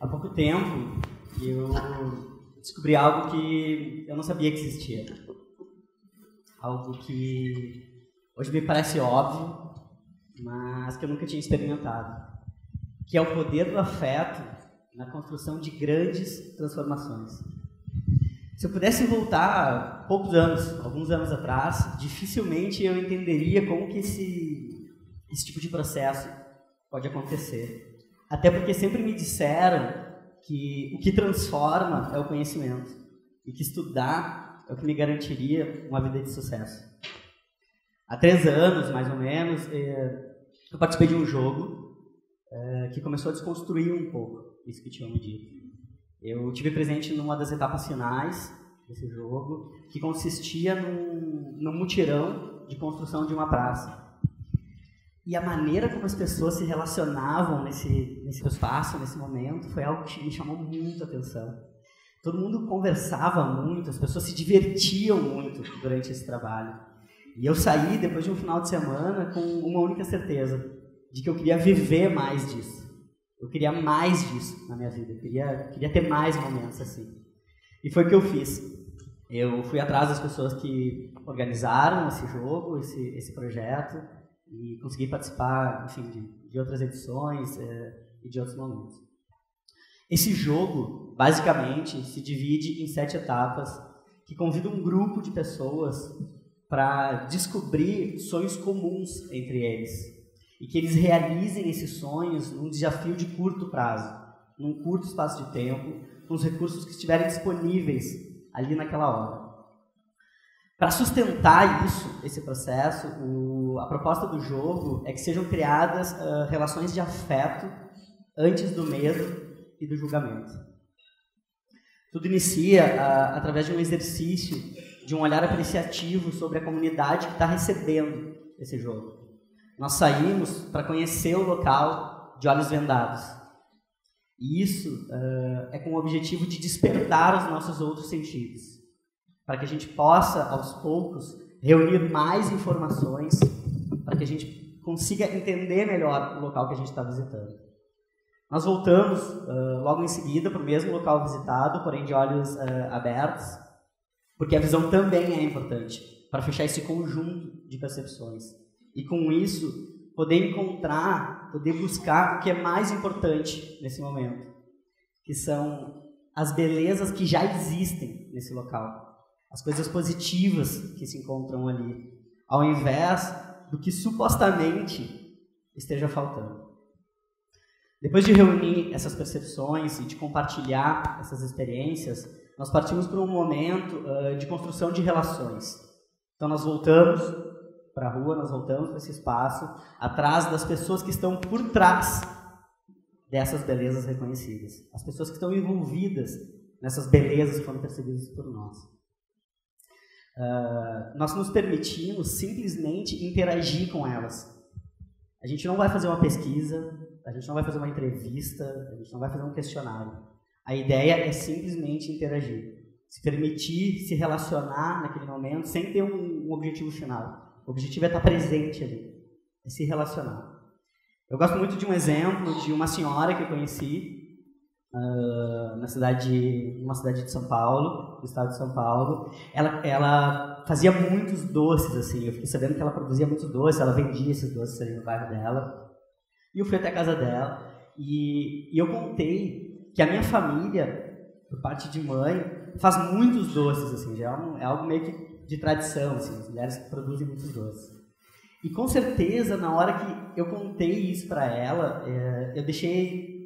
há pouco tempo eu descobri algo que eu não sabia que existia. Algo que hoje me parece óbvio, mas que eu nunca tinha experimentado. Que é o poder do afeto na construção de grandes transformações. Se eu pudesse voltar poucos anos, alguns anos atrás, dificilmente eu entenderia como que esse, esse tipo de processo pode acontecer. Até porque sempre me disseram que o que transforma é o conhecimento e que estudar é o que me garantiria uma vida de sucesso. Há três anos, mais ou menos, eh, eu participei de um jogo eh, que começou a desconstruir um pouco isso que tinham me dito. Eu tive presente numa das etapas finais desse jogo, que consistia num, num mutirão de construção de uma praça. E a maneira como as pessoas se relacionavam nesse, nesse espaço, nesse momento, foi algo que me chamou muito a atenção. Todo mundo conversava muito, as pessoas se divertiam muito durante esse trabalho. E eu saí, depois de um final de semana, com uma única certeza, de que eu queria viver mais disso. Eu queria mais disso na minha vida, eu queria, queria ter mais momentos assim. E foi o que eu fiz. Eu fui atrás das pessoas que organizaram esse jogo, esse, esse projeto, e consegui participar, enfim, de, de outras edições é, e de outros momentos. Esse jogo, basicamente, se divide em sete etapas que convidam um grupo de pessoas para descobrir sonhos comuns entre eles e que eles realizem esses sonhos num desafio de curto prazo, num curto espaço de tempo, com os recursos que estiverem disponíveis ali naquela hora. Para sustentar isso, esse processo, o, a proposta do jogo é que sejam criadas uh, relações de afeto antes do medo e do julgamento. Tudo inicia uh, através de um exercício, de um olhar apreciativo sobre a comunidade que está recebendo esse jogo. Nós saímos para conhecer o local de olhos vendados. E isso uh, é com o objetivo de despertar os nossos outros sentidos para que a gente possa, aos poucos, reunir mais informações, para que a gente consiga entender melhor o local que a gente está visitando. Nós voltamos uh, logo em seguida para o mesmo local visitado, porém de olhos uh, abertos, porque a visão também é importante para fechar esse conjunto de percepções. E com isso, poder encontrar, poder buscar o que é mais importante nesse momento, que são as belezas que já existem nesse local as coisas positivas que se encontram ali, ao invés do que supostamente esteja faltando. Depois de reunir essas percepções e de compartilhar essas experiências, nós partimos para um momento uh, de construção de relações. Então nós voltamos para a rua, nós voltamos para esse espaço, atrás das pessoas que estão por trás dessas belezas reconhecidas, as pessoas que estão envolvidas nessas belezas que foram percebidas por nós. Uh, nós nos permitimos simplesmente interagir com elas. A gente não vai fazer uma pesquisa, a gente não vai fazer uma entrevista, a gente não vai fazer um questionário. A ideia é simplesmente interagir, se permitir se relacionar naquele momento sem ter um, um objetivo final. O objetivo é estar presente ali, é se relacionar. Eu gosto muito de um exemplo de uma senhora que eu conheci uh, na cidade, numa cidade de São Paulo, do estado de São Paulo. Ela, ela fazia muitos doces, assim. Eu fiquei sabendo que ela produzia muitos doces, ela vendia esses doces ali no bairro dela. E eu fui até a casa dela e, e eu contei que a minha família, por parte de mãe, faz muitos doces, assim. Já é, um, é algo meio que de tradição, assim. As mulheres que produzem muitos doces. E com certeza, na hora que eu contei isso para ela, é, eu deixei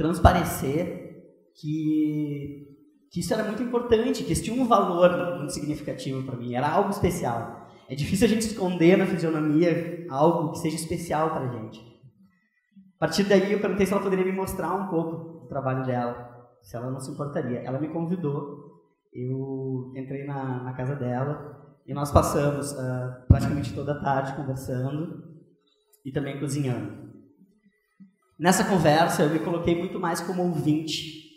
transparecer que, que isso era muito importante, que isso tinha um valor muito significativo para mim, era algo especial. É difícil a gente esconder na fisionomia algo que seja especial para a gente. A partir daí, eu perguntei se ela poderia me mostrar um pouco do trabalho dela, se ela não se importaria. Ela me convidou, eu entrei na, na casa dela e nós passamos uh, praticamente toda a tarde conversando e também cozinhando. Nessa conversa, eu me coloquei muito mais como ouvinte.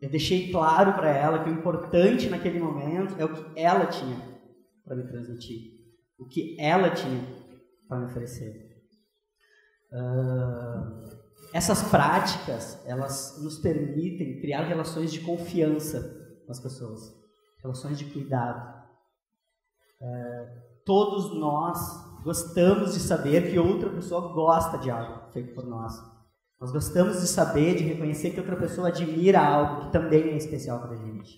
Eu deixei claro para ela que o importante naquele momento é o que ela tinha para me transmitir, o que ela tinha para me oferecer. Uh, essas práticas, elas nos permitem criar relações de confiança com as pessoas, relações de cuidado. É, todos nós gostamos de saber que outra pessoa gosta de algo feito por nós. Nós gostamos de saber, de reconhecer que outra pessoa admira algo que também é especial para a gente.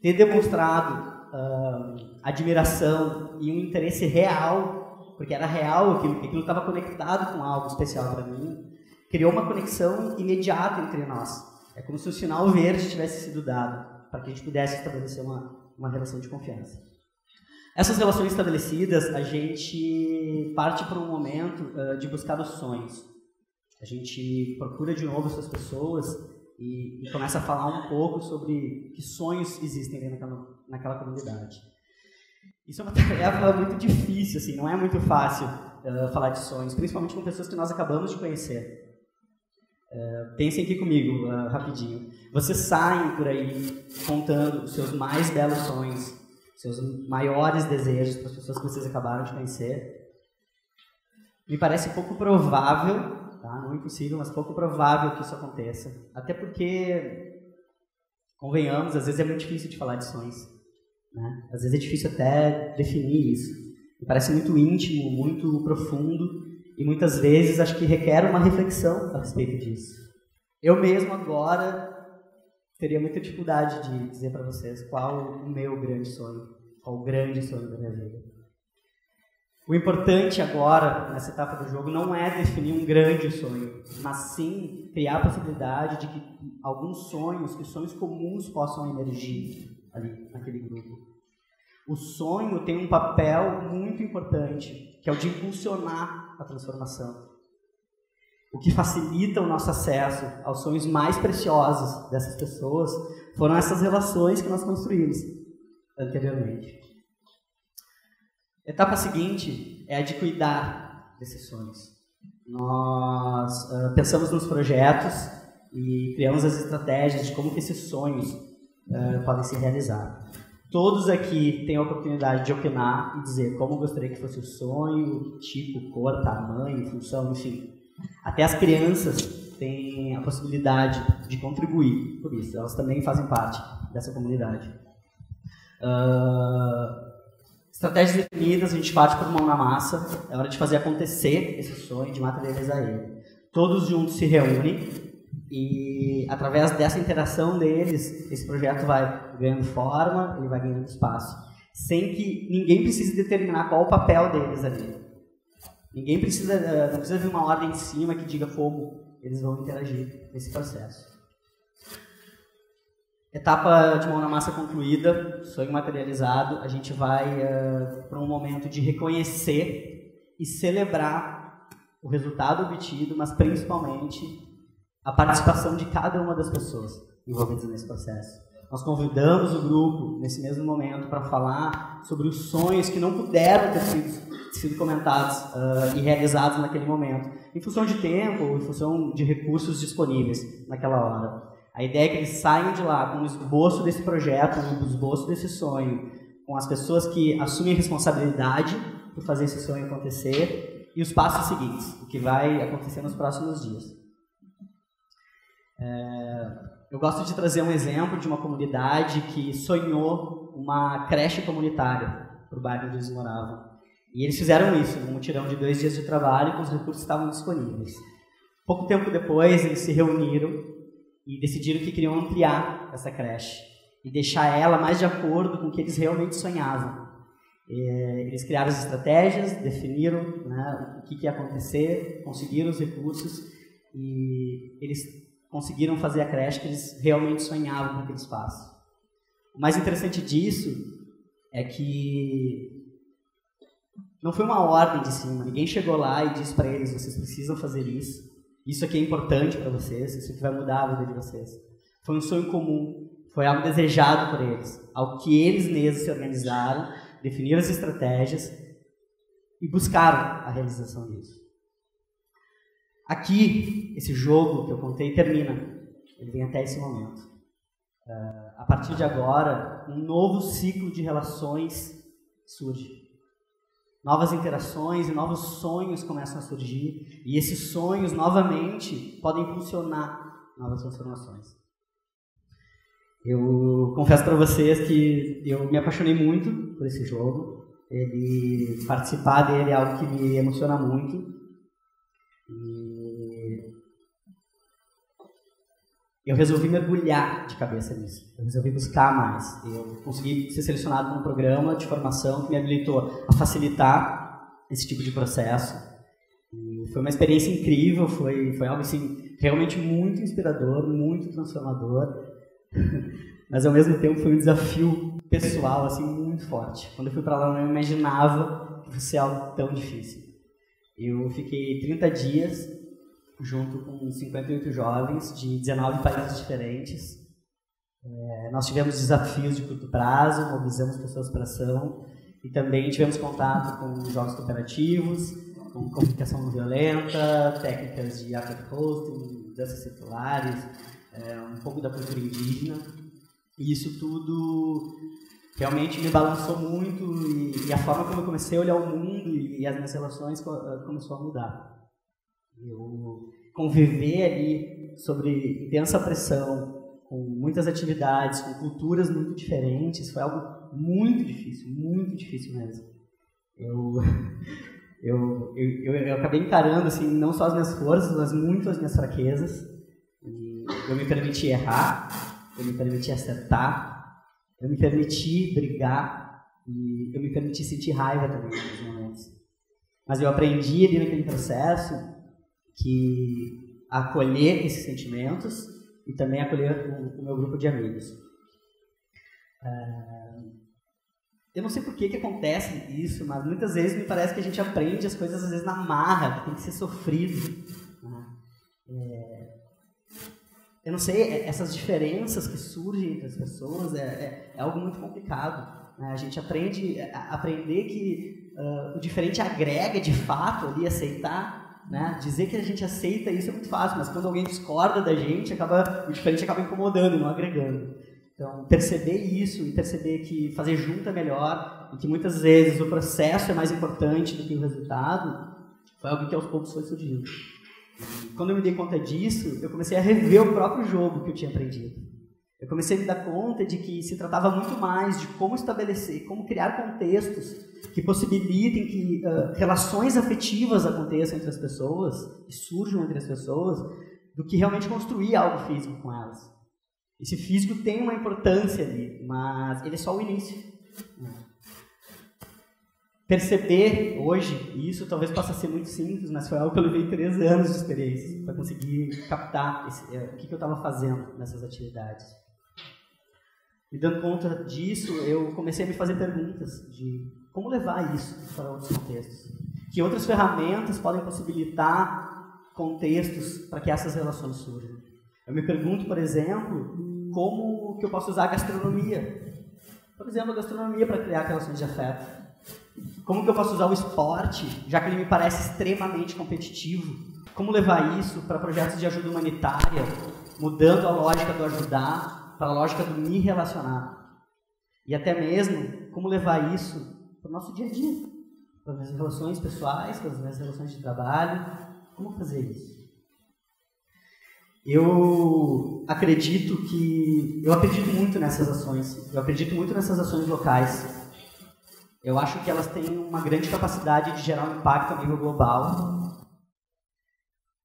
Ter demonstrado uh, admiração e um interesse real, porque era real aquilo, aquilo estava conectado com algo especial para mim, criou uma conexão imediata entre nós. É como se o sinal verde tivesse sido dado para que a gente pudesse estabelecer uma, uma relação de confiança. Essas relações estabelecidas, a gente parte para um momento uh, de buscar os sonhos. A gente procura de novo essas pessoas e, e, começa a falar um pouco sobre que sonhos existem dentro naquela, comunidade. Isso é uma tarefa muito difícil, assim, não é muito fácil uh, falar de sonhos, principalmente com pessoas que nós acabamos de conhecer. Uh, pensem aqui comigo, uh, rapidinho. Vocês saem por aí contando os seus mais belos sonhos, seus maiores desejos para as pessoas que vocês acabaram de conhecer. Me parece pouco provável Tá? Não impossível, mas pouco provável que isso aconteça. Até porque, convenhamos, às vezes é muito difícil de falar de sonhos. Né? Às vezes é difícil até definir isso. Me parece muito íntimo, muito profundo e muitas vezes acho que requer uma reflexão a respeito disso. Eu mesmo agora teria muita dificuldade de dizer para vocês qual o meu grande sonho, qual o grande sonho da minha vida. O importante agora, nessa etapa do jogo, não é definir um grande sonho, mas sim criar a possibilidade de que alguns sonhos, que sonhos comuns possam emergir ali naquele grupo. O sonho tem um papel muito importante, que é o de impulsionar a transformação. O que facilita o nosso acesso aos sonhos mais preciosos dessas pessoas foram essas relações que nós construímos anteriormente. Etapa seguinte é a de cuidar desses sonhos. Nós uh, pensamos nos projetos e criamos as estratégias de como que esses sonhos uh, podem se realizar. Todos aqui têm a oportunidade de opinar e dizer como gostaria que fosse o sonho, tipo, cor, tamanho, função, enfim. Até as crianças têm a possibilidade de contribuir por isso. Elas também fazem parte dessa comunidade. Uh, Estratégias definidas, a gente bate por mão na massa, é hora de fazer acontecer esse sonho, de materializar ele. Todos juntos se reúnem e, através dessa interação deles, esse projeto vai ganhando forma, ele vai ganhando espaço, sem que ninguém precise determinar qual o papel deles ali. Ninguém precisa, eh, não precisa vir uma ordem de cima que diga como eles vão interagir nesse processo. Etapa de mão na massa concluída, sonho materializado, a gente vai uh, para um momento de reconhecer e celebrar o resultado obtido, mas principalmente a participação de cada uma das pessoas envolvidas nesse processo. Nós convidamos o grupo nesse mesmo momento para falar sobre os sonhos que não puderam ter sido, sido comentados uh, e realizados naquele momento, em função de tempo, em função de recursos disponíveis naquela hora. A ideia é que eles saiam de lá com o esboço desse projeto, com o esboço desse sonho, com as pessoas que assumem a responsabilidade por fazer esse sonho acontecer e os passos seguintes, o que vai acontecer nos próximos dias. É, eu gosto de trazer um exemplo de uma comunidade que sonhou uma creche comunitária para o bairro onde eles moravam. E eles fizeram isso, num mutirão de dois dias de trabalho com os recursos estavam disponíveis. Pouco tempo depois, eles se reuniram e decidiram que queriam ampliar essa creche e deixar ela mais de acordo com o que eles realmente sonhavam. É, eles criaram as estratégias, definiram né, o que, que ia acontecer, conseguiram os recursos e eles conseguiram fazer a creche que eles realmente sonhavam com aquele espaço. O mais interessante disso é que não foi uma ordem de cima, ninguém chegou lá e disse para eles: vocês precisam fazer isso. Isso aqui é importante para vocês, isso aqui vai mudar a vida de vocês. Foi um sonho comum, foi algo desejado por eles, algo que eles mesmos se organizaram, definiram as estratégias e buscaram a realização disso. Aqui, esse jogo que eu contei termina. Ele vem até esse momento. Uh, a partir de agora, um novo ciclo de relações surge. Novas interações e novos sonhos começam a surgir, e esses sonhos, novamente, podem impulsionar novas transformações. Eu confesso para vocês que eu me apaixonei muito por esse jogo. Ele participar dele é algo que me emociona muito. E eu resolvi mergulhar de cabeça nisso. Eu resolvi buscar mais. Eu consegui ser selecionado para um programa de formação que me habilitou a facilitar esse tipo de processo. E foi uma experiência incrível, foi, foi algo assim, realmente muito inspirador, muito transformador. Mas ao mesmo tempo foi um desafio pessoal assim muito forte. Quando eu fui para lá eu não imaginava que fosse algo tão difícil. Eu fiquei 30 dias junto com 58 jovens de 19 países diferentes. É, nós tivemos desafios de curto prazo, mobilizamos pessoas para ação e também tivemos contato com jogos cooperativos, com comunicação não violenta, técnicas de after hosting, danças circulares, é, um pouco da cultura indígena. E isso tudo realmente me balançou muito e, e, a forma como eu comecei a olhar o mundo e, e as minhas relações eh, começou a mudar. Eu conviver ali sobre intensa pressão, com muitas atividades, com culturas muito diferentes, foi algo muito difícil, muito difícil mesmo. Eu, eu, eu, eu, acabei encarando assim, não só as minhas forças, mas muito as minhas fraquezas eu me permiti errar, eu me permiti acertar, eu me permiti brigar e eu me permiti sentir raiva também em alguns momentos. Mas eu aprendi ali naquele processo que acolher esses sentimentos e também acolher o, o meu grupo de amigos. É, eu não sei por que, que acontece isso, mas muitas vezes me parece que a gente aprende as coisas às vezes na marra, que tem que ser sofrido. Né? É, eu não sei, é, essas diferenças que surgem entre as pessoas é, é, é algo muito complicado. Né? A gente aprende a aprender que uh, o diferente agrega de fato ali, aceitar. Né? Dizer que a gente aceita isso é muito fácil, mas quando alguém discorda da gente, acaba, o diferente acaba incomodando não agregando. Então, perceber isso e perceber que fazer junto é melhor e que muitas vezes o processo é mais importante do que o resultado, foi algo que aos poucos foi surgindo. Quando eu me dei conta disso, eu comecei a rever o próprio jogo que eu tinha aprendido. Eu comecei a me dar conta de que se tratava muito mais de como estabelecer, como criar contextos que possibilitem que uh, relações afetivas aconteçam entre as pessoas, que surjam entre as pessoas, do que realmente construir algo físico com elas. Esse físico tem uma importância ali, mas ele é só o início perceber hoje, e isso talvez possa ser muito simples, mas foi algo que eu levei três anos de experiência para conseguir captar esse, é, o que, que eu estava fazendo nessas atividades. Me dando conta disso, eu comecei a me fazer perguntas de como levar isso para outros contextos. Que outras ferramentas podem possibilitar contextos para que essas relações surjam. Eu me pergunto, por exemplo, como que eu posso usar a gastronomia. Por exemplo, a gastronomia para criar relações de afeto como que eu posso usar o esporte, já que ele me parece extremamente competitivo? Como levar isso para projetos de ajuda humanitária, mudando a lógica do ajudar para a lógica do me relacionar? E até mesmo, como levar isso para o nosso dia a dia, para as minhas relações pessoais, para as minhas relações de trabalho? Como fazer isso? Eu acredito que. Eu acredito muito nessas ações. Eu acredito muito nessas ações locais eu acho que elas têm uma grande capacidade de gerar um impacto a nível global,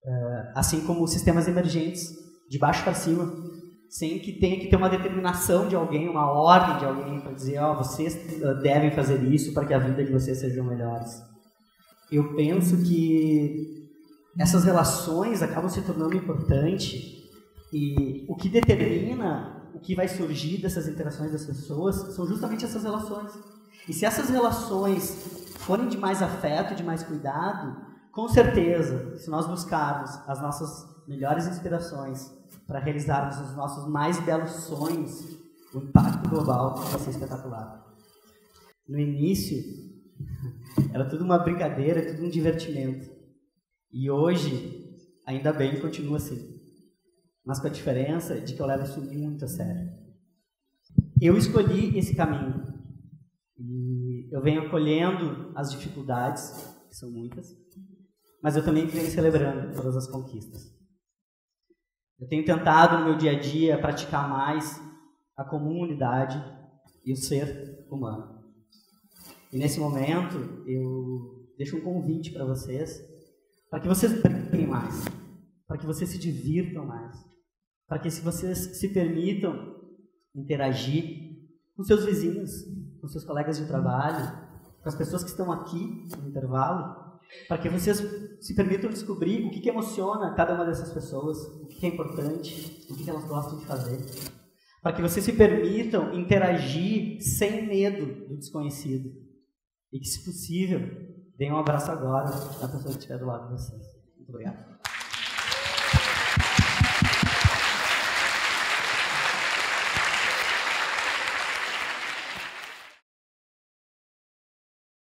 eh, assim como sistemas emergentes, de baixo para cima, sem que tenha que ter uma determinação de alguém, uma ordem de alguém para dizer, ó, oh, vocês eh, devem fazer isso para que a vida de vocês sejam melhores. Eu penso que essas relações acabam se tornando importantes e o que determina o que vai surgir dessas interações das pessoas são justamente essas relações. E se essas relações forem de mais afeto, de mais cuidado, com certeza, se nós buscarmos as nossas melhores inspirações para realizarmos os nossos mais belos sonhos, o impacto global vai ser espetacular. No início, era tudo uma brincadeira, tudo um divertimento. E hoje, ainda bem, continua assim. Mas com a diferença de que eu levo isso muito a sério. Eu escolhi esse caminho. E eu venho acolhendo as dificuldades, que são muitas, mas eu também venho celebrando todas as conquistas. Eu tenho tentado no meu dia a dia praticar mais a comunidade e o ser humano. E nesse momento eu deixo um convite para vocês, para que vocês brinquem mais, para que vocês se divirtam mais, para que vocês se permitam interagir com seus vizinhos, com seus colegas de trabalho, com as pessoas que estão aqui no intervalo, para que vocês se permitam descobrir o que, que emociona cada uma dessas pessoas, o que, que é importante, o que, que elas gostam de fazer. Para que vocês se permitam interagir sem medo do desconhecido. E que, se possível, deem um abraço agora na pessoa que estiver do lado de vocês. Muito obrigado.